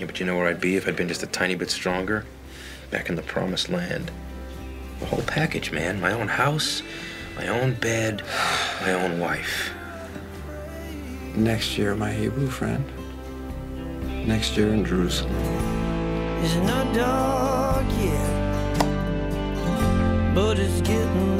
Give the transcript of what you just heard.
Yeah, but you know where I'd be if I'd been just a tiny bit stronger? Back in the promised land. The whole package, man. My own house, my own bed, my own wife. Next year, my Hebrew friend. Next year in Jerusalem. It's not dark yet, but it's getting.